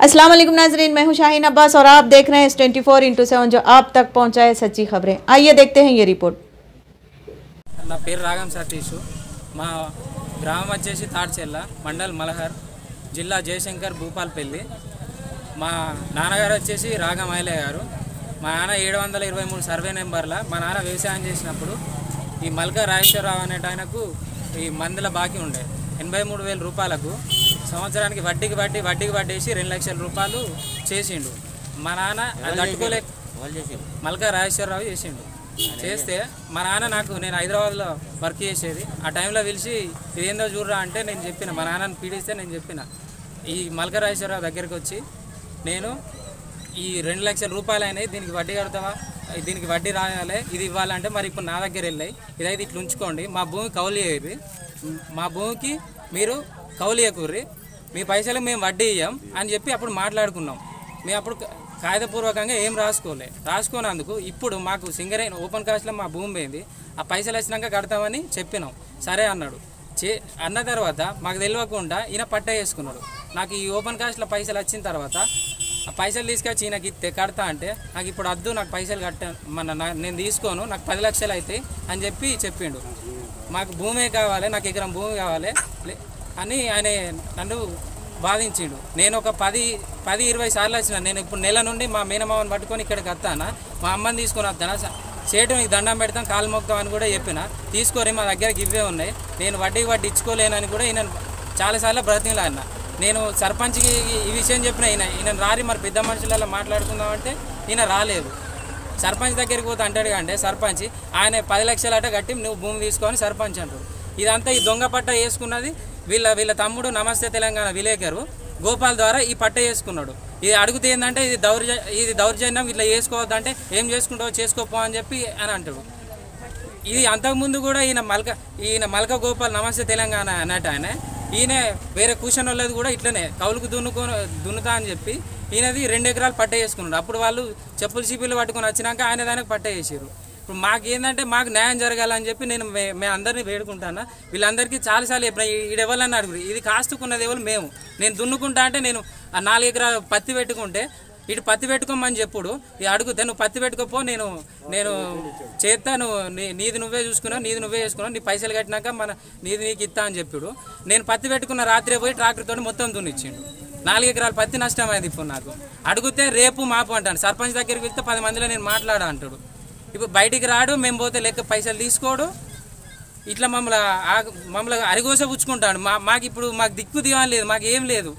अस्सलाम वालेकुम नाजरीन मैं हूं शाहीन अब्बास और आप देख रहे हैं इस ट्वेंटी फोर इंटू सेवन जो आप तक पहुंचाए सच्ची खबरें आइए देखते हैं ये रिपोर्ट నా పేరు రాగం సతీష్ మా గ్రామం వచ్చేసి తాడ్చెల్ల మండల్ మలహర్ జిల్లా జయశంకర్ భూపాల్పల్లి మా నాన్నగారు వచ్చేసి రాగం ఐలయ్య గారు మా నాన్న ఏడు వందల ఇరవై మూడు సర్వే నెంబర్ల మా నాన్న వ్యవసాయం చేసినప్పుడు ఈ మల్క రాజేశ్వరరావు అనేట ఆయనకు ఈ మందుల బాకీ ఉండే ఎనభై మూడు వేల రూపాయలకు సంవత్సరానికి వడ్డీకి వడ్డీ వడ్డీకి వడ్డేసి రెండు లక్షల రూపాయలు చేసిండు. మా నాన్న అది తట్టుకోలే మల్క రాజేశ్వరరావు చేసిండు. చేస్తే మా నాన్న నాకు నేను హైదరాబాద్లో వర్క్ చేసేది. ఆ టైంలో పిలిచి ఇదేందో చూడరా అంటే నేను చెప్పిన మా నాన్నని పీడిస్తే నేను చెప్పిన. ఈ మల్క రాజేశ్వరరావు దగ్గరికి వచ్చి నేను ఈ రెండు లక్షల రూపాయలు అయినాయి దీనికి వడ్డీ కడతావా? దీనికి వడ్డీ రాయాలి ఇది ఇవ్వాలంటే మరి ఇప్పుడు నా దగ్గర వెళ్ళాయి. ఇదైతే ఇట్లా ఉంచుకోండి. మా భూమి కౌలు మా భూమికి మీరు కౌలు మీ పైసలు మేము వడ్డీ ఇయ్యం అని చెప్పి అప్పుడు మాట్లాడుకున్నాం. మేము అప్పుడు కాగితపూర్వకంగా ఏం రాసుకోలే. రాసుకోనందుకు ఇప్పుడు మాకు సింగరైన ఓపెన్ కాస్ట్లో మా భూమి పోయింది. ఆ పైసలు వచ్చినాక కడతామని చెప్పినాం. సరే అన్నాడు. చే అన్న తర్వాత మాకు తెలియకుండా ఈయన పట్ట వేసుకున్నాడు నాకు ఈ ఓపెన్ కాస్ట్లో పైసలు వచ్చిన తర్వాత ఆ పైసలు తీసుకొచ్చి ఈయనకి ఇస్తే కడతా అంటే నాకు ఇప్పుడు వద్దు నాకు పైసలు కట్ట మన నా- నేను తీసుకోను నాకు పది లక్షలు అవుతాయి అని చెప్పి చెప్పిండు. మాకు భూమే కావాలి నాకు ఎకరం భూమి కావాలి. లే- అని ఆయన నన్ను బాధించిండు. నేను ఒక పది పది ఇరవై సార్లు వచ్చిన. నేను ఇప్పుడు నెల నుండి మా మేనమామని పట్టుకొని ఇక్కడికి వస్తానా? మా అమ్మని తీసుకొని వస్తానా? చేటు నీకు దండం పెడతాం కాలు మొక్తాం అని కూడా చెప్పిన. తీసుకొని మా దగ్గర ఇవే ఉన్నాయి. నేను వడ్డీకి వడ్డీ ఇచ్చుకోలేనని కూడా ఈయన చాలాసార్లు బ్రతిలాడిన నేను సర్పంచ్కి ఈ- ఈ విషయం చెప్పిన ఈయన ఈయన రారి మరి పెద్ద మనుషులలో మాట్లాడుకుందామంటే ఈయన రాలేదు. సర్పంచ్ దగ్గరికి పోతే అంటాడు అంటే సర్పంచ్ ఆయన పది లక్షలు అట కట్టి నువ్వు భూమి తీసుకొని సర్పంచ్ అంటాడు. ఇదంతా ఈ దొంగ పట్ట వేసుకున్నది వీళ్ళ వీళ్ళ తమ్ముడు నమస్తే తెలంగాణ విలేకరు గోపాల్ ద్వారా ఈ పట్ట వేసుకున్నాడు. ఇది అడిగితే ఏంటంటే ఇది దౌర్జ ఇది దౌర్జన్యం ఇట్లా చేసుకోవద్దంటే ఏం చేసుకుంటావు చేసుకోపో అని చెప్పి అని అంటాడు. ఇది అంతకుముందు కూడా ఈయన మల్క ఈయన మల్క గోపాల్ నమస్తే తెలంగాణ అన్నట్టు ఆయన ఈయన వేరే కూర్చొని వాళ్ళది కూడా ఇట్లనే కౌలుకు దున్నుకో దున్నుతా అని చెప్పి ఈయనది రెండు ఎకరాలు పట్ట చేసుకున్నాడు. అప్పుడు వాళ్ళు చెప్పులు చీపులు పట్టుకొని వచ్చినాక ఆయన దానికి పట్ట చేసారు ఇప్పుడు మాకు ఏంటంటే మాకు న్యాయం జరగాలని చెప్పి నేను మే- మేము అందరినీ వేడుకుంటాను? వీళ్ళందరికీ చాలాసార్లు చెప్పిన ఈడెవరని అడుగురు? ఇది కాస్తుకున్నది ఎవరు? మేము. నేను దున్నుకుంటా అంటే నేను ఆ నాలుగు ఎకరాలు పత్తి పెట్టుకుంటే ఇటు పత్తి పెట్టుకోమని చెప్పుడు. ఇది అడుగుతే నువ్వు పత్తి పెట్టుకోపో నేను నేను చేస్తా నువ్వు నీది నువ్వే చూసుకున్నావు నీది నువ్వే చేసుకున్నావు నీ పైసలు కట్టినాక మన నీది నీకు ఇస్తా అని చెప్పుడు. నేను పత్తి పెట్టుకున్న రాత్రి పోయి ట్రాక్టర్ తోటి మొత్తం దున్నిచ్చిండు. నాలుగు ఎకరాలు పత్తి నష్టం అయింది ఇప్పుడు నాకు. అడిగితే రేపు మాపు అంటాను. సర్పంచ్ దగ్గరికి వెళ్తే పది మందిలో నేను మాట్లాడా అంటాడు. ఇప్పుడు బయటికి రాడు మేము పోతే లెక్క పైసలు తీసుకోడు. ఇట్లా మమ్మల్ని మమ్మల్ని అరిగోస పుచ్చుకుంటాడు మా మాకు ఇప్పుడు మాకు దిక్కు దివాన్ లేదు మాకు ఏం లేదు.